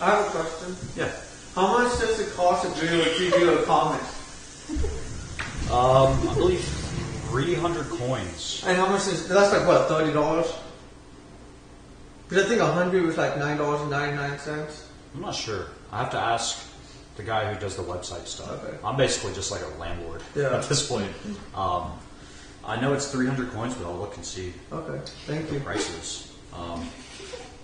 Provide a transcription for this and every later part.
I have a question. Yeah. How much does it cost to do you do a comic? Um, I believe 300 coins. And how much is that's like what thirty dollars? Because I think a hundred was like nine dollars and ninety nine cents. I'm not sure. I have to ask the guy who does the website stuff. Okay. I'm basically just like a landlord Yeah. at this point. Um, I know it's 300 coins, but I'll look and see Okay, thank you. prices. Um,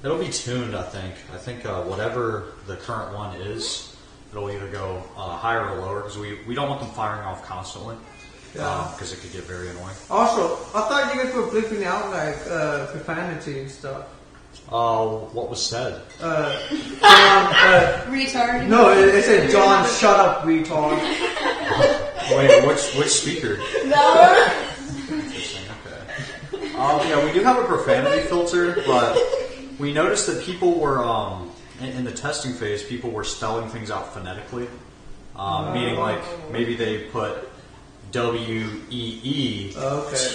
it'll be tuned, I think. I think uh, whatever the current one is, it'll either go uh, higher or lower because we, we don't want them firing off constantly Yeah. because it could get very annoying. Also, I thought you guys were bleeping out like uh, profanity and stuff. Uh, what was said? Uh, John, uh, Retard. no, it, it said John, shut up, retard. Wait, which which speaker? No. Interesting. Okay. Um, yeah, we do have a profanity filter, but we noticed that people were um, in, in the testing phase. People were spelling things out phonetically, um, meaning like maybe they put W E E.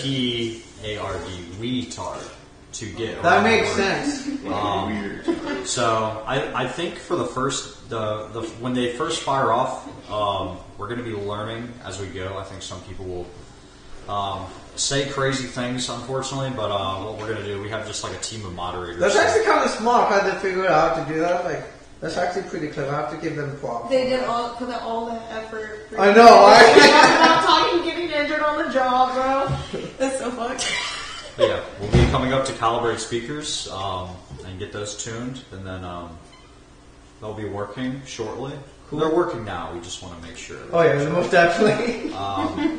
T A R D retard to get That makes sense. Um, so I, I think for the first the, the when they first fire off, um, we're going to be learning as we go. I think some people will um, say crazy things, unfortunately, but uh, what we're going to do, we have just like a team of moderators. That's actually kind of smart how they figured out how to do that. Like, that's actually pretty clever. I have to give them props. They did all put in all that effort. for- I know, I- Not talking, getting injured on the job, bro. That's so fucked. But yeah, we'll be coming up to calibrate speakers um, and get those tuned, and then um, they'll be working shortly. They're working now. We just want to make sure. Oh yeah, most definitely. Um, what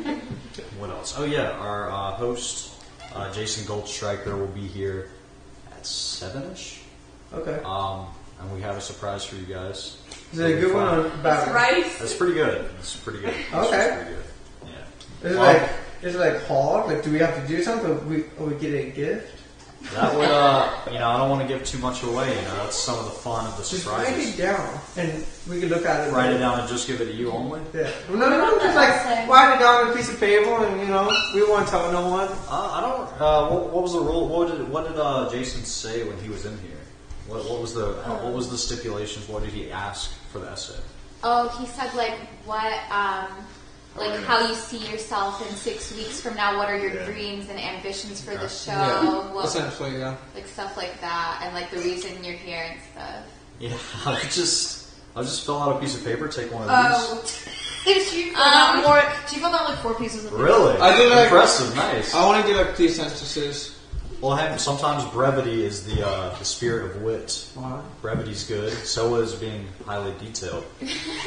else? Oh yeah, our uh, host uh, Jason Goldstriker will be here at seven ish, okay. um, and we have a surprise for you guys. Is it a good one or bad? one? Rice. That's pretty good. That's pretty good. That's Okay. pretty good. Yeah. Is it Well, like is it like hard? Like, do we have to do something? Or we or we get a gift? that would, uh, you know, I don't want to give too much away. You know, that's some of the fun of the Just write it down, and we can look at it. Write it down and just give it to you only. Yeah. Well, no, no, no. Just like write it down on a piece of paper, and you know, we won't tell no one. Uh, I don't. Uh, what, what was the rule? What did what did uh, Jason say when he was in here? What, what was the what was the stipulations? What did he ask for the essay? Oh, he said like what, um, like how you see yourself in six weeks from now. What are your Yeah. dreams and ambitions for the show? Yeah. What, Essentially, yeah. like stuff like that, and like the reason you're here and stuff. Yeah, I just I'll just fill out a piece of paper, take one of these. Oh. she filled out more. She filled out like four pieces of. Really? I did like- impressive. Nice. I want to do like three sentences. Well, hey, sometimes brevity is the uh, the spirit of wit. Wow. Brevity's good. So is being highly detailed.